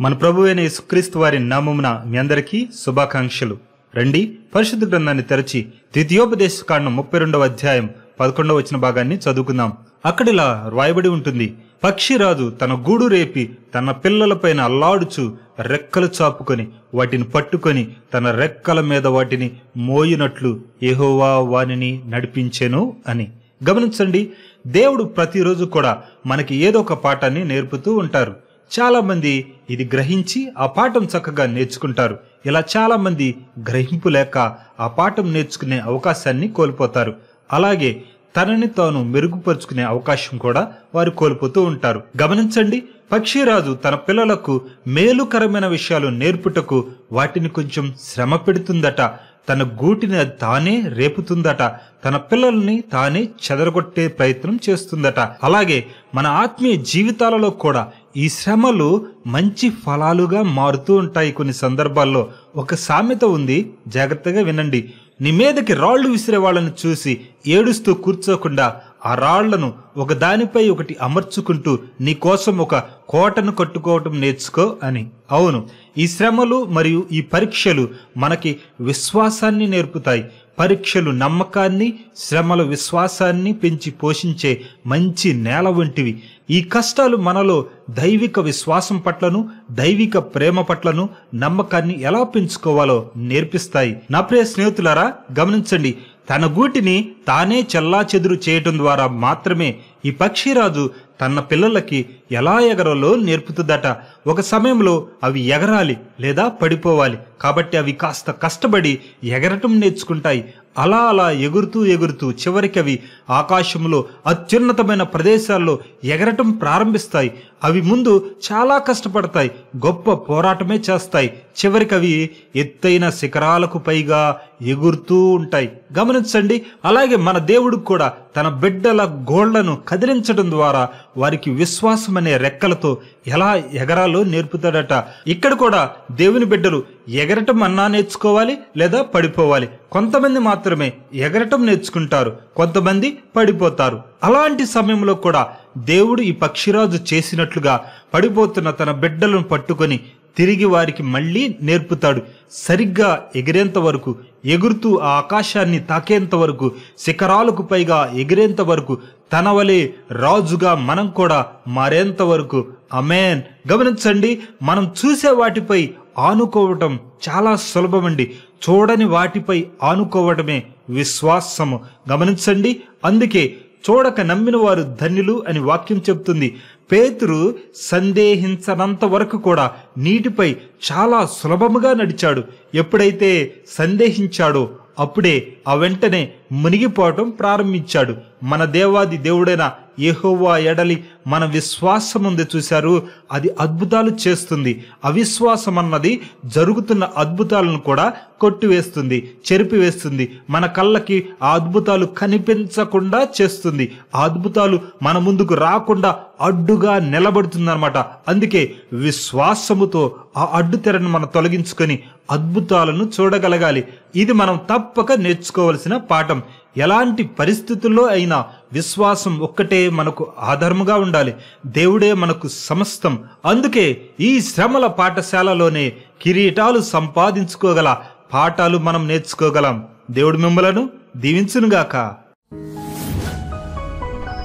మన ప్రభు అయిన యేసుక్రీస్తు వారి నామమున మీ అందరికీ శుభాకాంక్షలు. రండి పరిశుద్ధ గ్రంథాన్ని తెరచి ద్వితీయోపదేశ కాండం ముప్పై రెండవ అధ్యాయం పదకొండవ వచ్చిన భాగాన్ని చదువుకుందాం. అక్కడిలా రాయబడి ఉంటుంది. పక్షిరాజు తన గూడు రేపి తన పిల్లలపైన అల్లాడుచు రెక్కలు చాపుకొని వాటిని పట్టుకొని తన రెక్కల మీద వాటిని మోయినట్లు ఎహోవా వానిని నడిపించెను అని. గమనించండి దేవుడు ప్రతిరోజు కూడా మనకి ఏదో ఒక పాఠాన్ని నేర్పుతూ ఉంటారు. చాలా మంది ఇది గ్రహించి ఆ పాఠం చక్కగా నేర్చుకుంటారు. ఇలా చాలా మంది గ్రహింపు లేక ఆ పాఠం నేర్చుకునే అవకాశాన్ని కోల్పోతారు. అలాగే తనని తాను మెరుగుపరుచుకునే అవకాశం కూడా వారు కోల్పోతూ ఉంటారు. గమనించండి పక్షిరాజు తన పిల్లలకు మేలుకరమైన విషయాలు నేర్పుటకు వాటిని కొంచెం శ్రమ పెడుతుందట. తన గూటిని అది తానే రేపుతుందట. తన పిల్లల్ని తానే చెదరగొట్టే ప్రయత్నం చేస్తుందట. అలాగే మన ఆత్మీయ జీవితాలలో కూడా ఈ శ్రమలు మంచి ఫలాలుగా మారుతూ ఉంటాయి కొన్ని సందర్భాల్లో. ఒక సామెత ఉంది జాగ్రత్తగా వినండి. నీ మీదకి రాళ్ళు విసిరే వాళ్ళని చూసి ఏడుస్తూ కూర్చోకుండా ఆ రాళ్ళను ఒకదానిపై ఒకటి అమర్చుకుంటూ నీకోసం ఒక కోటను కట్టుకోవటం నేర్చుకో అని. అవును ఈ శ్రమలు మరియు ఈ పరీక్షలు మనకి విశ్వాసాన్ని నేర్పుతాయి. పరీక్షలు నమ్మకాన్ని శ్రమల విశ్వాసాన్ని పెంచి పోషించే మంచి నేల వంటివి. ఈ కష్టాలు మనలో దైవిక విశ్వాసం పట్లను దైవిక ప్రేమ పట్లను నమ్మకాన్ని ఎలా పెంచుకోవాలో నేర్పిస్తాయి. నా ప్రియ స్నేహితులారా గమనించండి తన గూటిని తానే చెల్లాచెదురు చేయటం ద్వారా మాత్రమే ఈ పక్షిరాజు తన పిల్లలకి ఎలా ఎగరాలో నేర్పుతుందట. ఒక సమయంలో అవి ఎగరాలి లేదా పడిపోవాలి. కాబట్టి అవి కాస్త కష్టపడి ఎగరటం నేర్చుకుంటాయి. అలా అలా ఎగురుతూ ఎగురుతూ చివరికి అవి ఆకాశంలో అత్యున్నతమైన ప్రదేశాల్లో ఎగరటం ప్రారంభిస్తాయి. అవి ముందు చాలా కష్టపడతాయి. గొప్ప పోరాటమే చేస్తాయి. చివరికి అవి ఎత్తైన శిఖరాలకు పైగా ఎగురుతూ ఉంటాయి. గమనించండి. అలాగే మన దేవుడికి కూడా తన బిడ్డల గోళ్ళను కదిలించడం ద్వారా వారికి విశ్వాసం అనే రెక్కలతో ఎలా ఎగరాలో నేర్పుతాడట. ఇక్కడ కూడా దేవుని బిడ్డలు ఎగరటం అన్నా నేర్చుకోవాలి లేదా పడిపోవాలి. కొంతమంది మాత్రమే ఎగరటం నేర్చుకుంటారు కొంతమంది పడిపోతారు. అలాంటి సమయంలో కూడా దేవుడు ఈ పక్షిరాజు చేసినట్లుగా పడిపోతున్న తన బిడ్డలను పట్టుకొని తిరిగి వారికి మళ్ళీ నేర్పుతాడు. సరిగ్గా ఎగిరేంత వరకు ఎగురుతూ ఆ ఆకాశాన్ని తాకేంత వరకు శిఖరాలకు పైగా ఎగిరేంత వరకు తన వలె రాజుగా మనం కూడా మారేంత వరకు. అమేన్ గమనించండి మనం చూసే వాటిపై ఆనుకోవటం చాలా సులభమండి. చూడని వాటిపై ఆనుకోవటమే విశ్వాసము. గమనించండి అందుకే చూడక నమ్మిన వారు ధన్యులు అని వాక్యం చెబుతుంది. పేతురు సందేహించనంత వరకు కూడా నీటిపై చాలా సులభముగా నడిచాడు. ఎప్పుడైతే సందేహించాడో అప్పుడే ఆ వెంటనే మునిగిపోవటం ప్రారంభించాడు. మన దేవాది దేవుడైన యెహోవా ఎడలి మన విశ్వాసం ఉంది చూశారు. అది అద్భుతాలు చేస్తుంది. అవిశ్వాసం అన్నది జరుగుతున్న అద్భుతాలను కూడా కొట్టివేస్తుంది చెరిపివేస్తుంది. మన కళ్ళకి ఆ అద్భుతాలు కనిపించకుండా చేస్తుంది. ఆ అద్భుతాలు మన ముందుకు రాకుండా అడ్డుగా నిలబడుతుంది అనమాట అందుకే విశ్వాసముతో ఆ అడ్డు తెరను మనం తొలగించుకొని అద్భుతాలను చూడగలగాలి. ఇది మనం తప్పక నేర్చుకోవలసిన పాఠం. ఎలాంటి పరిస్థితుల్లో అయినా విశ్వాసం ఒక్కటే మనకు ఆధారముగా ఉండాలి. దేవుడే మనకు సమస్తం. అందుకే ఈ శ్రమల పాఠశాలలోనే కిరీటాలు సంపాదించుకోగల పాఠాలు మనం నేర్చుకోగలం. దేవుడు మిమ్మలను దీవించునుగాక.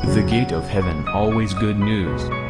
The Gate of Heaven, always good news.